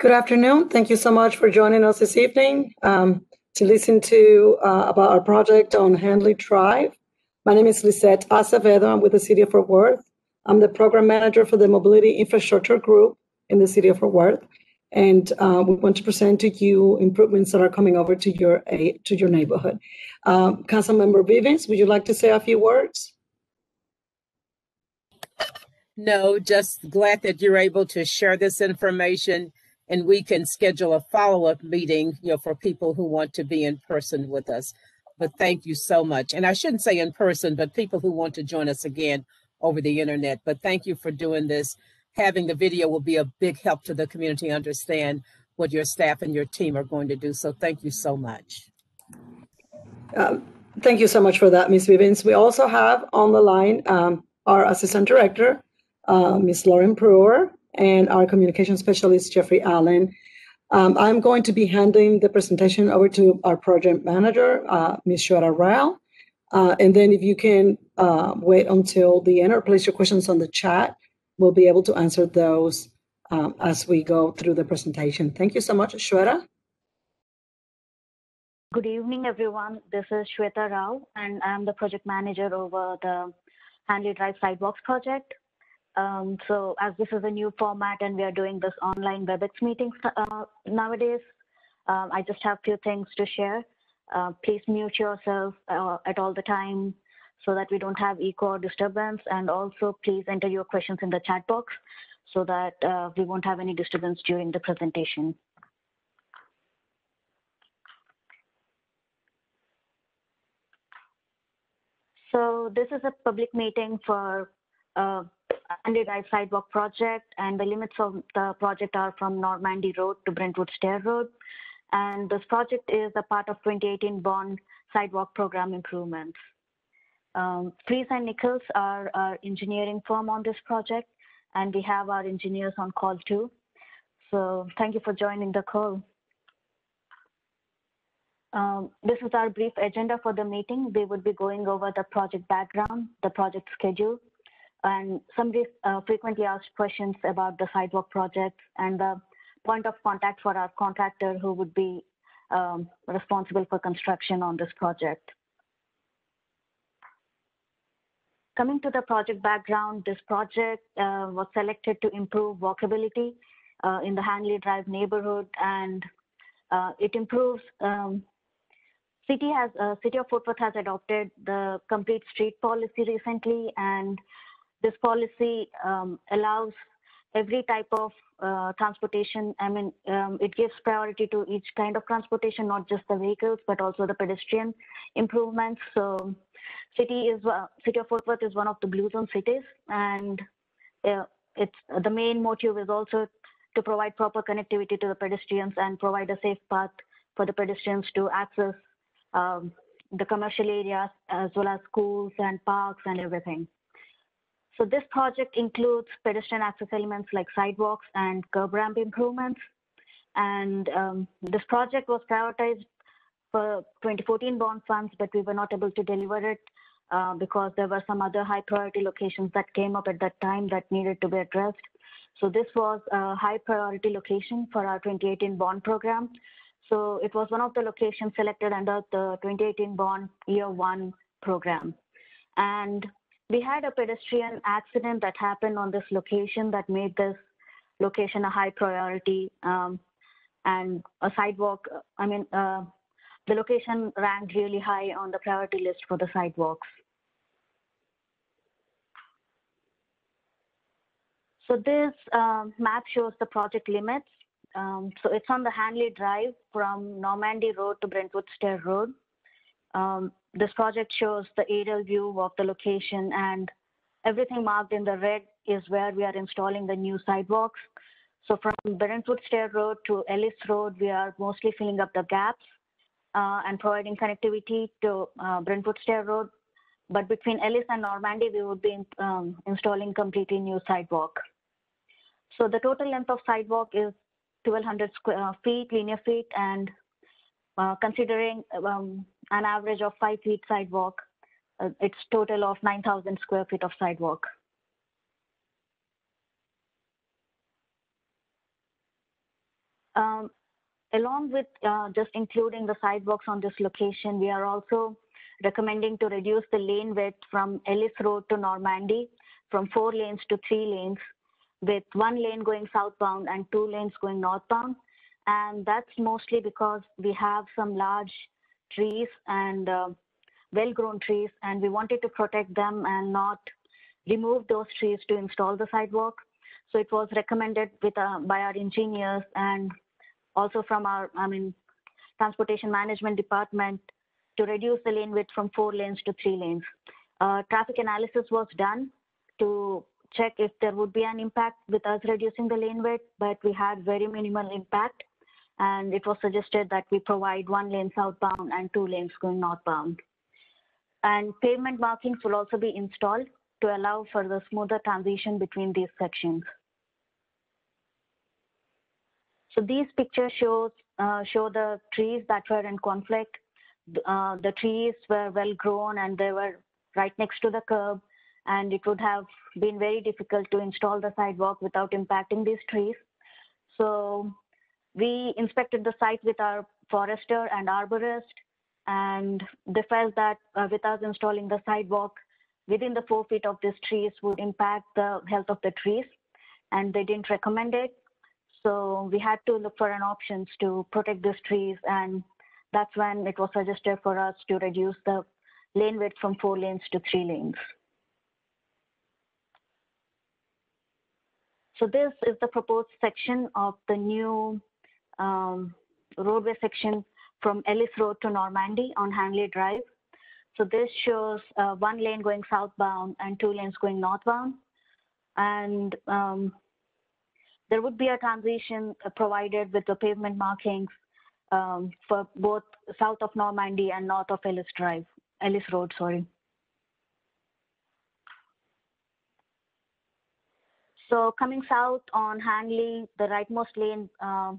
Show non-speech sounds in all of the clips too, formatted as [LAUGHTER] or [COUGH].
Good afternoon. Thank you so much for joining us this evening um, to listen to uh, about our project on Handley Drive. My name is Lisette Acevedo. I'm with the City of Fort Worth. I'm the program manager for the Mobility Infrastructure Group in the City of Fort Worth, and uh, we want to present to you improvements that are coming over to your to your neighborhood. Um, Councilmember Bivens, would you like to say a few words? No, just glad that you're able to share this information and we can schedule a follow-up meeting, you know, for people who want to be in person with us. But thank you so much. And I shouldn't say in person, but people who want to join us again over the internet. But thank you for doing this. Having the video will be a big help to the community understand what your staff and your team are going to do. So thank you so much. Um, thank you so much for that, Ms. Bivens. We also have on the line um, our Assistant Director, uh, Ms. Lauren Brewer, and our Communication Specialist, Jeffrey Allen. Um, I'm going to be handing the presentation over to our project manager, uh, Ms. Shweta Rao. Uh, and then if you can uh, wait until the end or place your questions on the chat, we'll be able to answer those um, as we go through the presentation. Thank you so much, Shweta. Good evening, everyone. This is Shweta Rao, and I'm the project manager over the Handley Drive Sidewalks project. Um, so as this is a new format and we are doing this online WebEx meetings uh, nowadays, um, I just have a few things to share. Uh, please mute yourself uh, at all the time so that we don't have echo or disturbance. And also please enter your questions in the chat box so that uh, we won't have any disturbance during the presentation. So this is a public meeting for uh, Handley Sidewalk project, and the limits of the project are from Normandy Road to Brentwood Stair Road. And this project is a part of 2018 bond sidewalk program improvements. Um, Freese and Nichols are our engineering firm on this project, and we have our engineers on call too. So thank you for joining the call. Um, this is our brief agenda for the meeting. We would be going over the project background, the project schedule, and some uh, frequently asked questions about the sidewalk project and the point of contact for our contractor who would be um, responsible for construction on this project. Coming to the project background, this project uh, was selected to improve walkability uh, in the Handley Drive neighborhood and uh, it improves um, city has uh, city of Fort Worth has adopted the complete street policy recently, and this policy um, allows every type of uh, transportation. I mean, um, it gives priority to each kind of transportation, not just the vehicles, but also the pedestrian improvements. So, city is uh, city of Fort Worth is one of the blue zone cities, and uh, it's the main motive is also to provide proper connectivity to the pedestrians and provide a safe path for the pedestrians to access um, the commercial areas as well as schools and parks and everything. So this project includes pedestrian access elements like sidewalks and curb ramp improvements. And um, this project was prioritized for 2014 bond funds, but we were not able to deliver it uh, because there were some other high priority locations that came up at that time that needed to be addressed. So this was a high priority location for our 2018 bond program. So it was one of the locations selected under the 2018 bond year one program. And we had a pedestrian accident that happened on this location that made this location a high priority um, and a sidewalk. I mean, uh, the location ranked really high on the priority list for the sidewalks. So this um, map shows the project limits um, so it's on the Handley Drive from Normandy Road to Brentwood Stair Road. Um, this project shows the aerial view of the location and everything marked in the red is where we are installing the new sidewalks. So from Brentwood Stair Road to Ellis Road, we are mostly filling up the gaps uh, and providing connectivity to uh, Brentwood Stair Road. But between Ellis and Normandy, we would be um, installing completely new sidewalk. So the total length of sidewalk is 1200 square uh, feet, linear feet, and uh, considering um, an average of five feet sidewalk, uh, it's total of 9,000 square feet of sidewalk. Um, along with uh, just including the sidewalks on this location, we are also recommending to reduce the lane width from Ellis Road to Normandy from four lanes to three lanes with one lane going southbound and two lanes going northbound. And that's mostly because we have some large trees and uh, well-grown trees and we wanted to protect them and not remove those trees to install the sidewalk. So it was recommended with uh, by our engineers and also from our, I mean, transportation management department to reduce the lane width from four lanes to three lanes. Uh, traffic analysis was done to check if there would be an impact with us reducing the lane width, but we had very minimal impact. And it was suggested that we provide one lane southbound and two lanes going northbound. And pavement markings will also be installed to allow for the smoother transition between these sections. So these pictures shows uh, show the trees that were in conflict. Uh, the trees were well grown and they were right next to the curb and it would have been very difficult to install the sidewalk without impacting these trees. So we inspected the site with our forester and arborist and they felt that uh, with us installing the sidewalk within the four feet of these trees would impact the health of the trees and they didn't recommend it. So we had to look for an options to protect these trees and that's when it was suggested for us to reduce the lane width from four lanes to three lanes. So this is the proposed section of the new um, roadway section from Ellis Road to Normandy on Handley Drive. So this shows uh, one lane going southbound and two lanes going northbound. And um, there would be a transition provided with the pavement markings um, for both south of Normandy and north of Ellis Drive, Ellis Road, sorry. So coming south on Handley, the rightmost lane uh,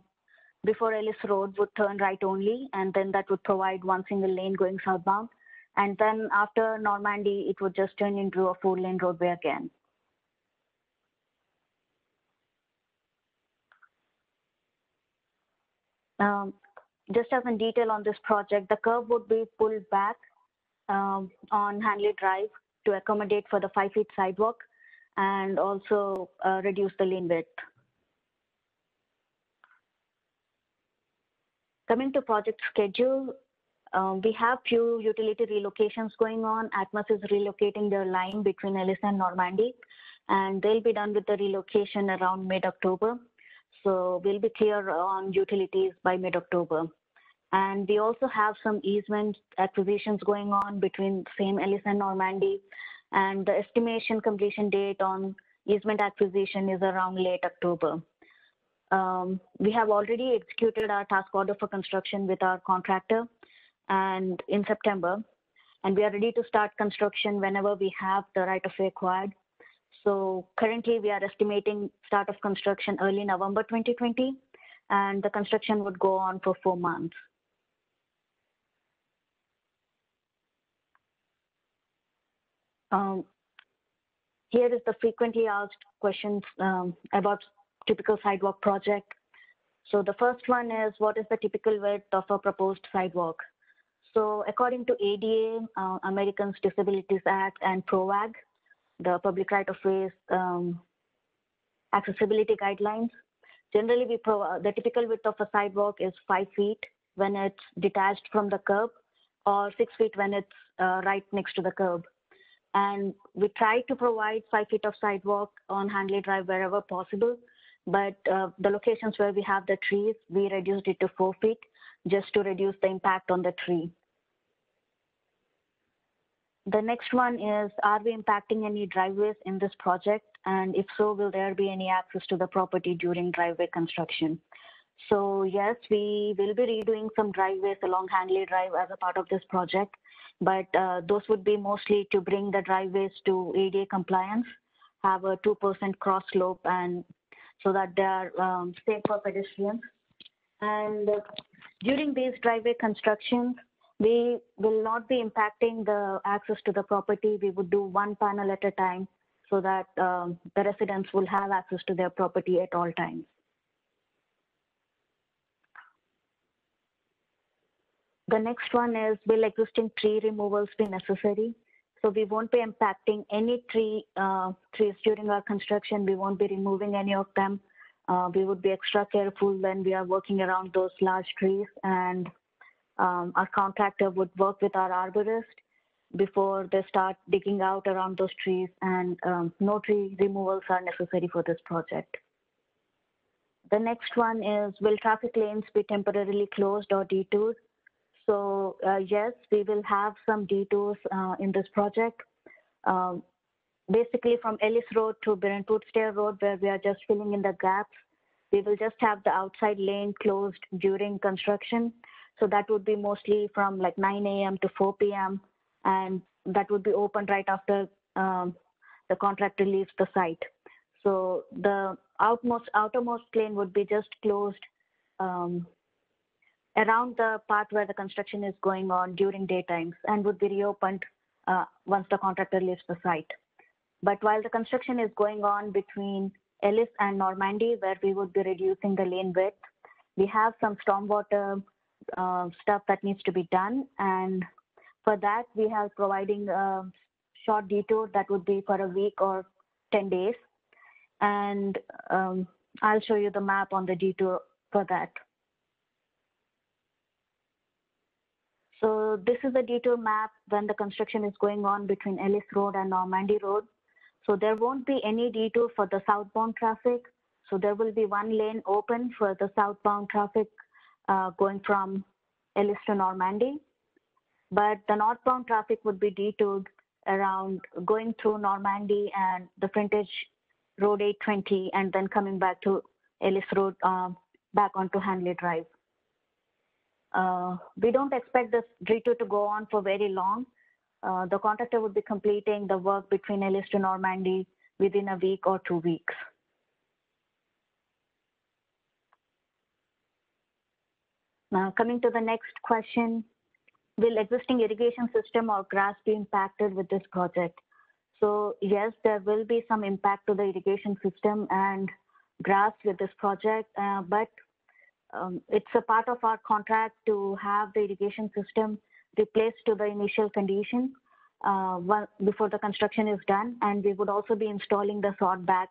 before Ellis Road would turn right only, and then that would provide one single lane going southbound. And then after Normandy, it would just turn into a four lane roadway again. Um, just as in detail on this project, the curve would be pulled back um, on Handley Drive to accommodate for the five feet sidewalk and also uh, reduce the lane width. Coming to project schedule, um, we have few utility relocations going on. Atmos is relocating their line between Ellis and Normandy, and they'll be done with the relocation around mid-October. So we'll be clear on utilities by mid-October. And we also have some easement acquisitions going on between same Ellis and Normandy. And the estimation completion date on easement acquisition is around late October. Um, we have already executed our task order for construction with our contractor and in September. And we are ready to start construction whenever we have the right of way acquired. So currently we are estimating start of construction early November 2020 and the construction would go on for four months. Um, here is the frequently asked questions um, about typical sidewalk project. So the first one is what is the typical width of a proposed sidewalk? So according to ADA, uh, Americans Disabilities Act and PROWAG, the public right of ways um, accessibility guidelines, generally we uh, the typical width of a sidewalk is five feet when it's detached from the curb or six feet when it's uh, right next to the curb. And we try to provide five feet of sidewalk on Handley Drive wherever possible. But uh, the locations where we have the trees, we reduced it to four feet just to reduce the impact on the tree. The next one is, are we impacting any driveways in this project? And if so, will there be any access to the property during driveway construction? So yes, we will be redoing some driveways along Handley Drive as a part of this project, but uh, those would be mostly to bring the driveways to ADA compliance, have a 2% cross slope and so that they are um, safe for pedestrians. And uh, during these driveway constructions, we will not be impacting the access to the property. We would do one panel at a time so that um, the residents will have access to their property at all times. The next one is will existing tree removals be necessary? So we won't be impacting any tree uh, trees during our construction. We won't be removing any of them. Uh, we would be extra careful when we are working around those large trees and um, our contractor would work with our arborist before they start digging out around those trees and um, no tree removals are necessary for this project. The next one is will traffic lanes be temporarily closed or detoured? So uh, yes, we will have some detours uh, in this project. Um, basically from Ellis Road to Brentwood Stair Road where we are just filling in the gaps. We will just have the outside lane closed during construction. So that would be mostly from like 9 a.m. to 4 p.m. and that would be open right after um, the contractor leaves the site. So the outmost outermost lane would be just closed um, around the part where the construction is going on during daytimes and would be reopened uh, once the contractor leaves the site. But while the construction is going on between Ellis and Normandy, where we would be reducing the lane width, we have some stormwater uh, stuff that needs to be done. And for that, we are providing a short detour that would be for a week or 10 days. And um, I'll show you the map on the detour for that. So this is the detour map when the construction is going on between Ellis Road and Normandy Road. So there won't be any detour for the southbound traffic. So there will be one lane open for the southbound traffic uh, going from Ellis to Normandy. But the northbound traffic would be detoured around going through Normandy and the frontage Road 820 and then coming back to Ellis Road um, back onto Handley Drive. Uh, we don't expect this detour to go on for very long. Uh, the contractor would be completing the work between Ellis to Normandy within a week or two weeks. Now, coming to the next question, will existing irrigation system or grass be impacted with this project? So yes, there will be some impact to the irrigation system and grass with this project, uh, but um, it's a part of our contract to have the irrigation system replaced to the initial condition uh, before the construction is done. And we would also be installing the sod back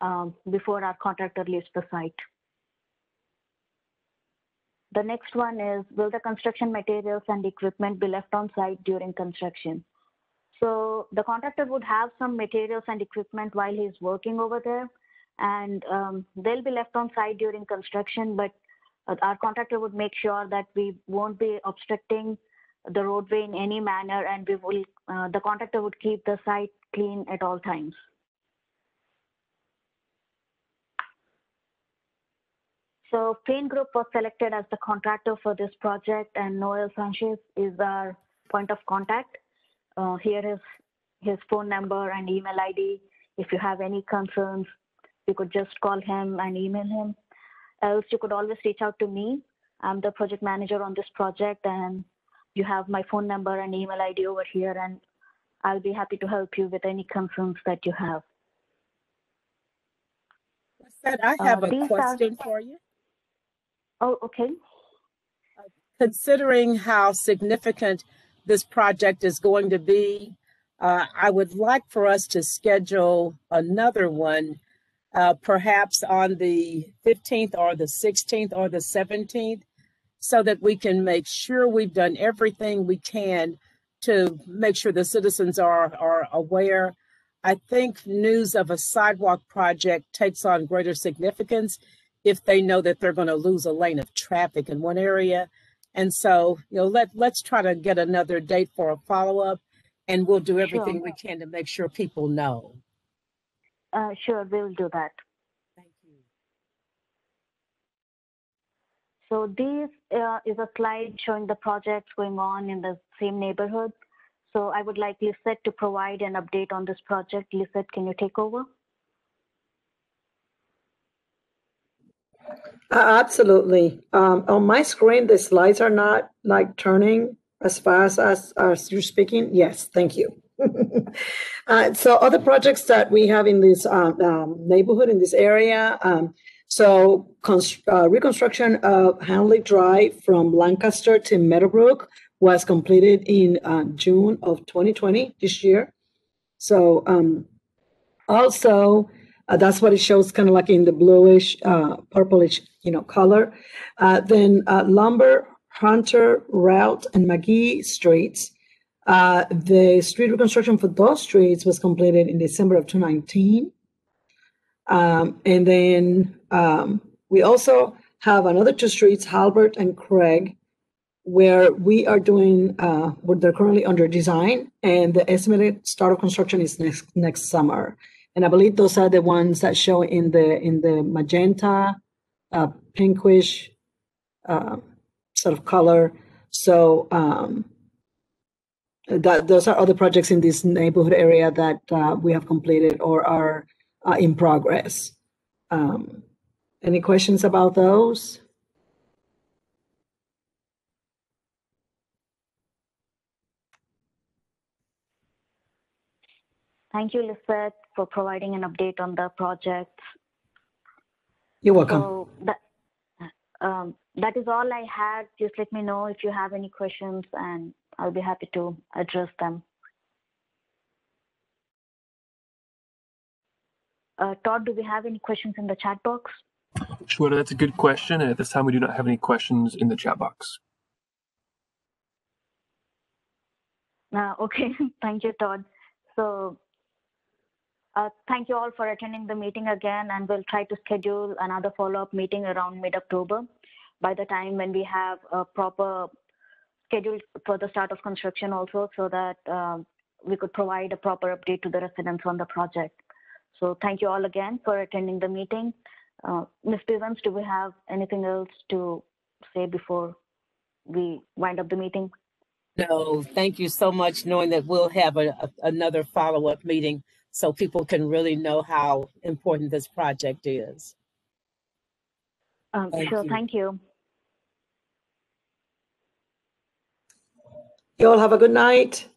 um, before our contractor leaves the site. The next one is, will the construction materials and equipment be left on site during construction? So the contractor would have some materials and equipment while he's working over there, and um, they'll be left on site during construction, but our contractor would make sure that we won't be obstructing the roadway in any manner and we will uh, the contractor would keep the site clean at all times so Payne Group was selected as the contractor for this project and Noel Sanchez is our point of contact. Uh, here is his phone number and email ID. If you have any concerns, you could just call him and email him. Else, you could always reach out to me. I'm the project manager on this project, and you have my phone number and email ID over here, and I'll be happy to help you with any concerns that you have. Said I have uh, a question are... for you. Oh, okay. Considering how significant this project is going to be, uh, I would like for us to schedule another one uh, perhaps on the 15th or the 16th or the 17th, so that we can make sure we've done everything we can to make sure the citizens are, are aware. I think news of a sidewalk project takes on greater significance if they know that they're going to lose a lane of traffic in one area. And so, you know, let let's try to get another date for a follow-up and we'll do everything sure. we can to make sure people know. Uh, sure, we'll do that. Thank you. So this uh, is a slide showing the projects going on in the same neighborhood. So I would like Lisette to provide an update on this project. Lisette, can you take over? Uh, absolutely. Um, on my screen, the slides are not like turning as fast as, as you're speaking. Yes, thank you. [LAUGHS] uh, so other projects that we have in this um, um, neighborhood, in this area, um, So uh, reconstruction of Handley Drive from Lancaster to Meadowbrook was completed in uh, June of 2020 this year. So um, also uh, that's what it shows, kind of like in the bluish, uh, purplish, you know, color. Uh, then uh, Lumber, Hunter, Route, and McGee streets. Uh, the street reconstruction for those streets was completed in December of 2019. Um, and then um, we also have another two streets, Halbert and Craig, where we are doing, uh, where they're currently under design, and the estimated start of construction is next next summer. And I believe those are the ones that show in the in the magenta, uh, pinkish, uh, sort of color. So um, that those are other projects in this neighborhood area that uh, we have completed or are uh, in progress. Um, any questions about those? Thank you, Lisette, for providing an update on the project. You're welcome. So that, um, that is all I had. Just let me know if you have any questions and I'll be happy to address them. Uh, Todd, do we have any questions in the chat box? Shweta, that's a good question. And at this time, we do not have any questions in the chat box. Uh, okay, [LAUGHS] thank you, Todd. So uh, thank you all for attending the meeting again, and we'll try to schedule another follow-up meeting around mid-October by the time when we have a proper schedule for the start of construction also so that um, we could provide a proper update to the residents on the project. So thank you all again for attending the meeting. Uh, Ms. Bivens, do we have anything else to say before we wind up the meeting? No, thank you so much, knowing that we'll have a, a- another follow-up meeting so people can really know how important this project is. Um, Thank sure, you. thank you. You all have a good night.